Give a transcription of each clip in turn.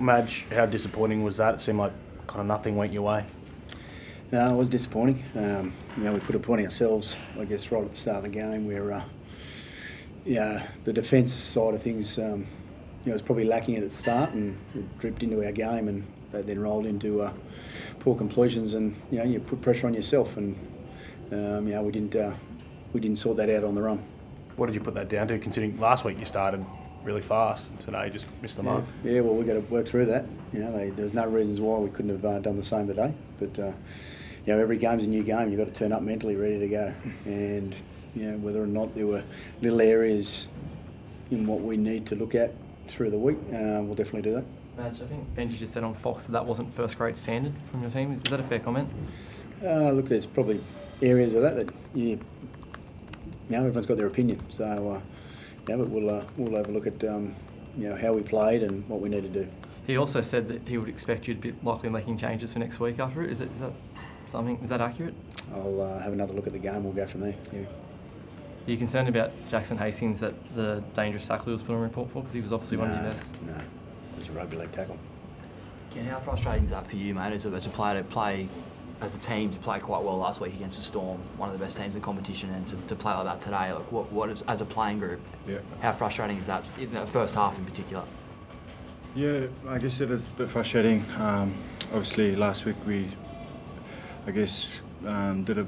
Madge, how disappointing was that? It seemed like kind of nothing went your way. No, it was disappointing. Um, you know, we put a point ourselves, I guess, right at the start of the game where, uh, yeah, the defence side of things, um, you know, was probably lacking at the start and it dripped into our game and they then rolled into uh, poor completions and, you know, you put pressure on yourself and, um, you know, we didn't, uh, we didn't sort that out on the run. What did you put that down to, considering last week you started really fast and today just missed the mark? Yeah, yeah well, we've got to work through that. You know, they, there's no reasons why we couldn't have uh, done the same today. But, uh, you know, every game's a new game. You've got to turn up mentally ready to go. And, you know, whether or not there were little areas in what we need to look at through the week, uh, we'll definitely do that. Madge, I think Benji just said on Fox that that wasn't first grade standard from your team. Is that a fair comment? Uh, look, there's probably areas of that that you, now everyone's got their opinion. So, uh, yeah, but we'll uh, we'll have a look at um, you know how we played and what we need to do. He also said that he would expect you to be likely making changes for next week after it. Is, it, is that something? Is that accurate? I'll uh, have another look at the game. We'll go from there. Yeah. Are you concerned about Jackson Hastings that the dangerous tackle he was put on report for? Because he was obviously no, one of your best. No, it was a rugby league tackle. Ken, how frustrating is that for you, mate, as a, as a player to play as a team to play quite well last week against the Storm, one of the best teams in the competition, and to, to play like that today? Like, what, what is, as a playing group, yeah. how frustrating is that in the first half in particular? Yeah, I guess it is a bit frustrating. Um, obviously, last week we, I guess, um, did a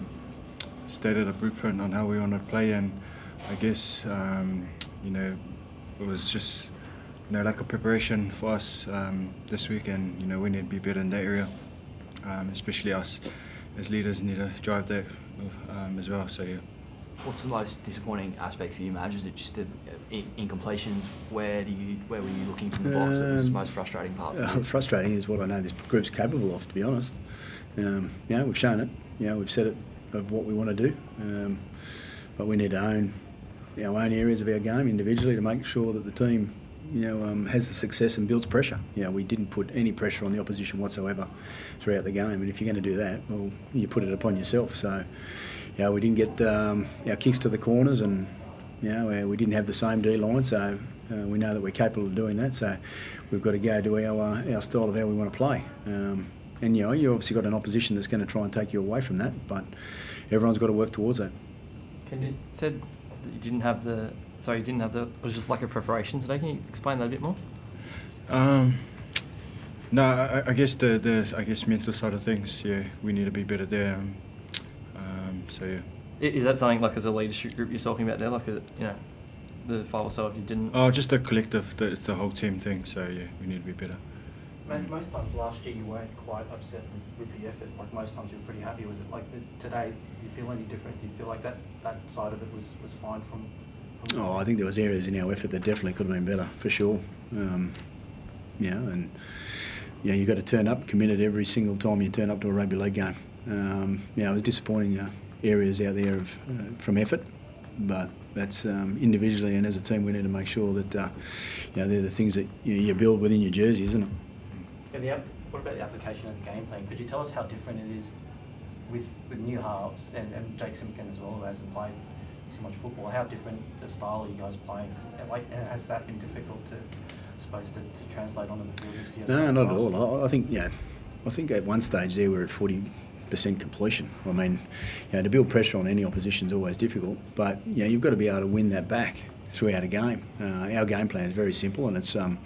stated a blueprint on how we want to play, and I guess um, you know it was just you know lack of preparation for us um, this week, and you know we need to be better in that area, um, especially us as leaders need to drive that um, as well. So yeah. What's the most disappointing aspect for you, Madge? Is it just the uh, incompletions? Where do you, where were you looking from the box that was the most frustrating part? For uh, you? frustrating is what I know this group's capable of. To be honest, um, you know, we've shown it. You know, we've said it of what we want to do, um, but we need to own our own areas of our game individually to make sure that the team, you know, um, has the success and builds pressure. You know, we didn't put any pressure on the opposition whatsoever throughout the game, and if you're going to do that, well, you put it upon yourself. So, you know, we didn't get um, our kicks to the corners, and you know, we didn't have the same D line, so uh, we know that we're capable of doing that. So, we've got to go to our uh, our style of how we want to play. Um, and you know, you obviously got an opposition that's going to try and take you away from that, but everyone's got to work towards that. Can you said that you didn't have the sorry, you didn't have the it was just lack of preparation today. Can you explain that a bit more? Um, no, I, I, guess the, the I guess mental side of things. Yeah, we need to be better there. Um, um, so yeah. Is that something like as a leadership group you're talking about there, like a, you know, the five or so if you didn't? Oh, just the collective. The, it's the whole team thing. So yeah, we need to be better. Mate, most times last year you weren't quite upset with, with the effort. Like most times you were pretty happy with it. Like the, today, do you feel any different? Do you feel like that, that side of it was, was fine from, from Oh, I think there was areas in our effort that definitely could have been better, for sure. Um, you know, and you know, you've got to turn up committed every single time you turn up to a rugby league game. Um, you know, it was disappointing uh, areas out there of, uh, from effort, but that's um, individually and as a team we need to make sure that uh, you know they're the things that you, you build within your jersey, isn't it? Yeah, the, what about the application of the game plan? Could you tell us how different it is with with new halves and, and Jake Simpkin as well, who hasn't played too much football? How different the style you guys playing? Like, and has that been difficult to, I suppose, to, to translate onto the field this year? No, not at all. I, I think yeah, I think at one stage there we're at forty percent completion. I mean, you know, to build pressure on any opposition is always difficult, but you know, you've got to be able to win that back throughout a game. Uh, our game plan is very simple, and it's um,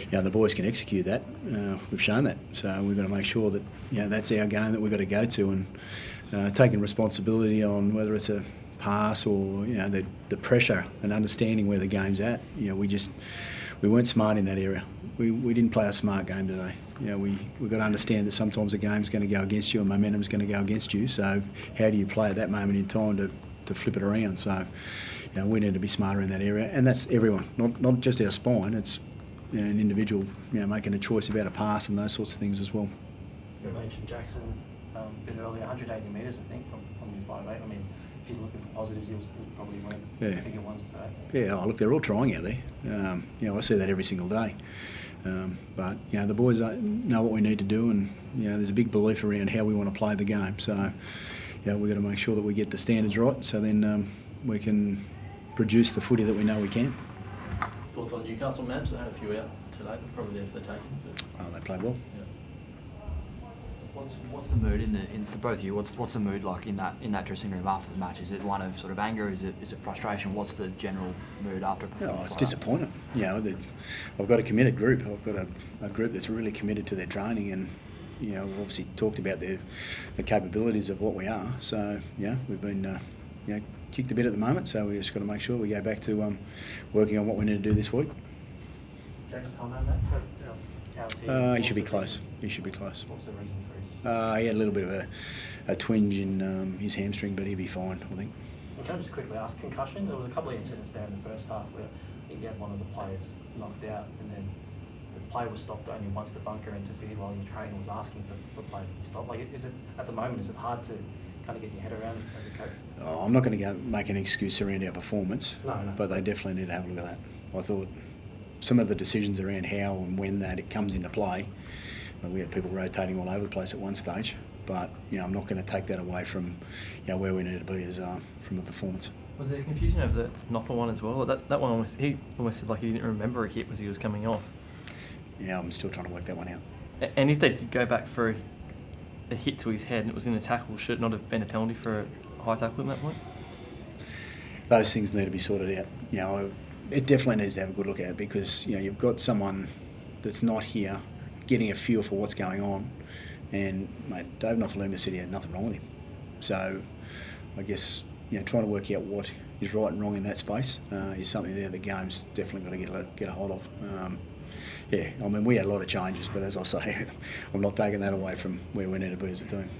you know the boys can execute that. Uh, we've shown that, so we've got to make sure that you know that's our game that we've got to go to, and uh, taking responsibility on whether it's a pass or you know the the pressure and understanding where the game's at. You know, we just we weren't smart in that area. We, we didn't play a smart game today. You know, we we've got to understand that sometimes a game's going to go against you and momentum's going to go against you. So how do you play at that moment in time to, to flip it around? So you know, we need to be smarter in that area, and that's everyone, not not just our spine. It's you know, an individual, you know, making a choice about a pass and those sorts of things as well. You mentioned Jackson um, a bit earlier, 180 metres, I think, from from your five eight. I mean, if you're looking for positives, he was, he was probably one of the yeah. bigger ones today. Yeah, oh, look, they're all trying out there. Um, you know, I see that every single day. Um, but you know, the boys know what we need to do, and you know, there's a big belief around how we want to play the game. So, you know, we've got to make sure that we get the standards right, so then um, we can produce the footy that we know we can. Thoughts on Newcastle match? They had a few out today, they're probably there for the taking. But, Oh, they played well. yeah. What's, what's the mood in the in for both of you? What's what's the mood like in that in that dressing room after the match? Is it one of sort of anger? Is it is it frustration? What's the general mood after a No, performance? it's like that? disappointing. You know, that I've got a committed group. I've got a, a group that's really committed to their training, and you know, we've obviously talked about the the capabilities of what we are. So yeah, we've been uh, you know kicked a bit at the moment. So we just got to make sure we go back to um, working on what we need to do this week. James Tolman, mate, how- how's he? Uh, he should be close. reason- He should be close. What was the reason for his? Uh, he had a little bit of a, a twinge in um, his hamstring, but he'll be fine, I think. And Can I just quickly ask, concussion? There was a couple of incidents there in the first half where I think you had one of the players knocked out and then the play was stopped only once the bunker interfered while your trainer was asking for, for play to be stopped. Like, is it, at the moment, is it hard to kind of get your head around it as a coach? Oh, I'm not going to make an excuse around our performance, No, no. but they definitely need to have a look at that. I thought some of the decisions around how and when that it comes into play, we had people rotating all over the place at one stage, but you know I'm not going to take that away from you know, where we need to be as uh, from a performance. Was there a confusion over the Noffa one as well? That that one almost he almost said like he didn't remember a hit as he was coming off. Yeah, I'm still trying to work that one out. And if they did go back for a, a hit to his head and it was in a tackle, should it not have been a penalty for a high tackle at that point? those things need to be sorted out. You know, it definitely needs to have a good look at it because you know you've got someone that's not here getting a feel for what's going on, and mate, Dave Nofoaluma said he had nothing wrong with him. So, I guess you know trying to work out what is right and wrong in that space uh, is something there the game's definitely got to get a, get a hold of. Um, yeah, I mean we had a lot of changes, but as I say, I'm not taking that away from where we need to be as a team.